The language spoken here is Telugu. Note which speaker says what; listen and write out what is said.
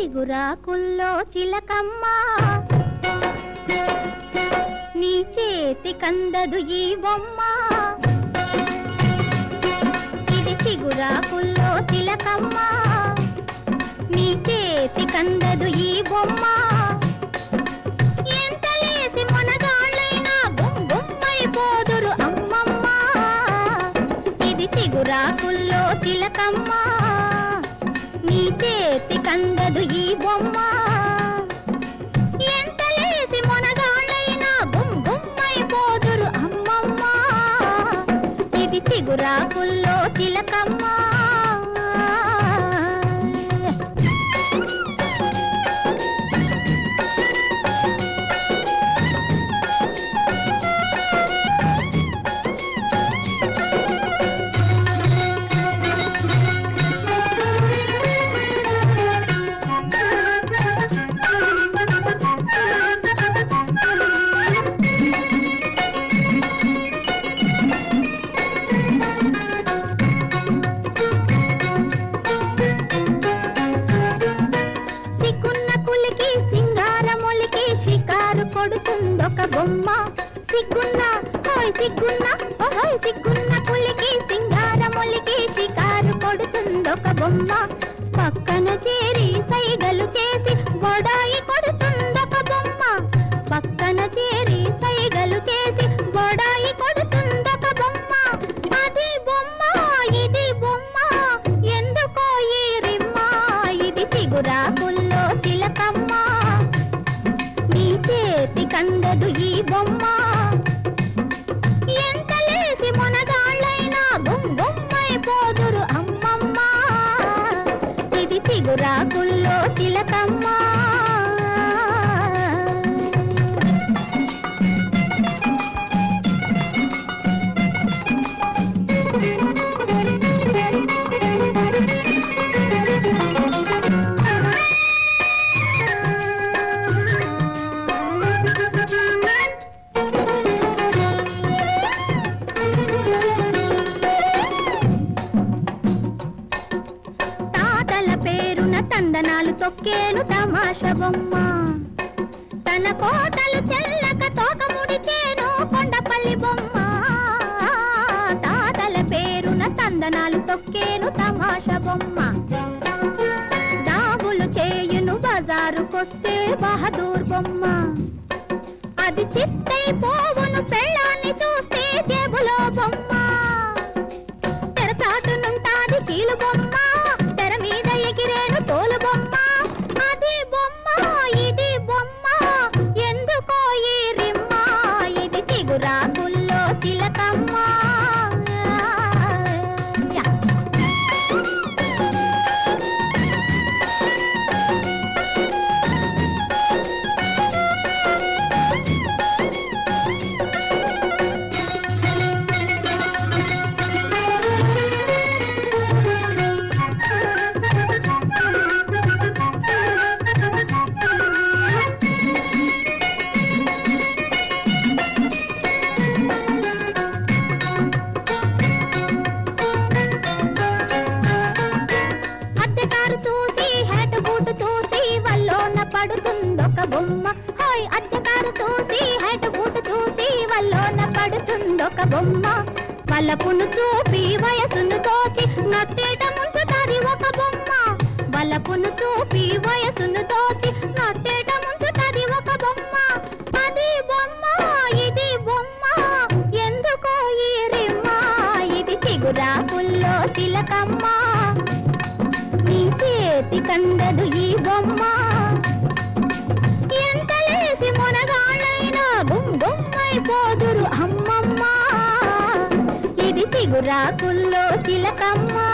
Speaker 1: చిగురాకుల్లో చిలకమ్మ. నీ చేతి కందదు ఈ బొమ్మ. ఇది చిగురాకుల్లో చిలకమ్మ. నీ చేతి కందదు ఈ బొమ్మ. ఎంత ఇది చిగురాకుల్లో చిలకమ్మ. నీ చేతి కందదు ఈ బొమ్మ. ఎంత లేసి మొనగాళ్ళైనా బొమ్ బొమ్మైపోదురు అమ్మమ్మ. ఇది చిగురాకుల్లో చిలకమ్మ. సిగ్గున్నా ఓయ్ సిగ్గున్న ఓహోయ్ సిగ్గున్న సింగార మొలికి షికారు కొడుతుందొక బొమ్మ. పక్కన చేరి సైగలు చేసి బొడాయి కొడుతుందొక బొమ్మ. పక్కన చేరి సైగలు చేసి బొడాయి కొడుతుందొక బొమ్మ. అది బొమ్మ ఇది బొమ్మ ఎందుకో ఈ రిమ్మ? ఇది చిగురాకుల్లో చిగురాకుల్లో చిలకమ్మ పేరున తొక్కేను తమాష బొమ్మ. తన కోటలు చెల్లక తోక ముడిచేను కొండపల్లి బొమ్మ. తాతల పేరున చందనాలు తొక్కేను తమాష బొమ్మ. దాగులు చేయును బజారుకొస్తే బహదూర్ బొమ్మ. అది చిత్తైపో బొమ్మ. బలపును చూపి వయసును తోచి ముందు తది ఒక బొమ్మ. బలపును చూపి వయసును తోచి ముందు తది ఒక బొమ్మ. అది బొమ్మ ఇది బొమ్మ. ఎందుకో ఈ రిమ్మ? ఇది చిగురాకుల్లో తిలకమ్మ నీ చేతి కండదు రాకుల్లో తిలకమ్మ.